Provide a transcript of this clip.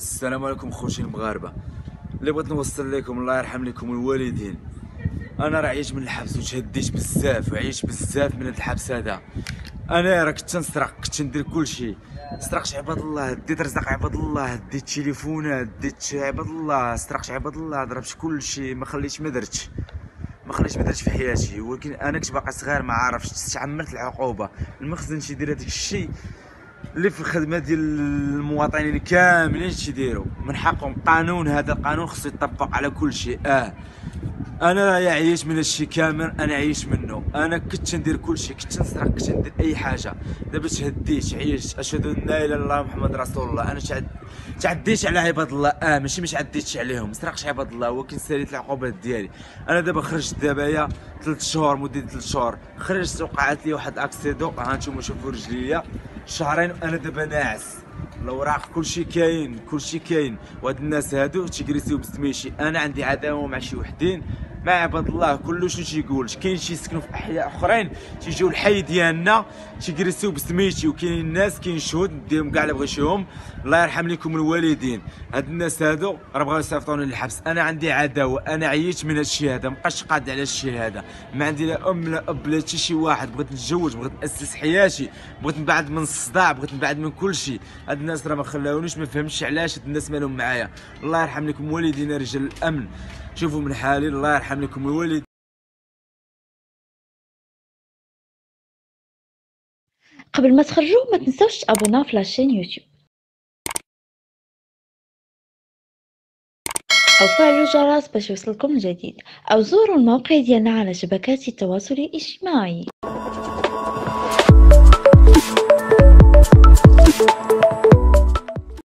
السلام عليكم خوتي المغاربه اللي بغيت نوصل لكم الله يرحم لكم الوالدين. أنا راه عييت من الحبس وتهديت بزاف وعيش بزاف من هذا الحبس هذا. أنا راه كنت نسرق كنت ندير كل شيء سرقت عباد الله ديت رزق عباد الله ديت تليفونات ديت عباد الله سرقت عباد الله ضربت كل شيء ما خليت ما درتش. ما خليتش ما درتش في حياتي. ولكن أنا كنت باقي صغير ما عارفش استعملت العقوبة. المخزن تيدير هذاك الشيء. اللي في الخدمة ديال المواطنين كاملين تيديروا من حقهم قانون هذا القانون خصو يطبق على كل شيء. آه. أنا يا عييت من الشيء كامل أنا عييت منه. أنا كنت ندير كل شيء كنت نسرق كنت ندير أي حاجة. دابا تهديت عييت أشهد أن لا إله إلا الله محمد رسول الله. أنا تعد... تعديت على عباد الله. آه ماشي ما تعديتش عليهم سرقتش عباد الله. ولكن ساليت العقوبات ديالي. أنا دابا خرجت دابا يا ثلاث شهور مدة ثلاث شهور. خرجت وقعت لي واحد أكسيدو. ها أنتم شوفوا رجليا. شهرين أنا دابا ناعس. الأوراق كلشي كاين كلشي كاين. وهاد الناس هادو تيگريسيو بسميتي. أنا عندي عداوة مع شي وحدين. مع عباد الله كل شنو تيقول كاين شي يسكنوا في أحياء أخرين تيجيو الحي ديالنا تيگريسيو بسميتي وكاين الناس كاين شهود نديهم كاع اللي بغيتيهم الله يرحم لكم الوالدين. هاد الناس هادو راه بغاو يصيفطوني للحبس. أنا عندي عداوة أنا عييت من هادشي هذا مابقاش قاد على الشيء هذا. ما عندي لا أم لا أب لا حتى شي واحد. بغيت نتزوج بغيت نأسس حياتي بغيت نبعد من الصداع بغيت نبعد من كل شيء هاد الناس راه ما خلاونيش ما فهمتش علاش هاد الناس مالهم معايا. الله يرحم لكم والدينا رجال الأمن. شوفوا من حالي الله يرحم لكم الوالد قبل ما تخرجوا ما تنسوش تابوناو في fr: la chaîne يوتيوب. أو فعلوا الجرس باش يوصلكم الجديد. أو زوروا الموقع ديالنا على شبكات التواصل الاجتماعي.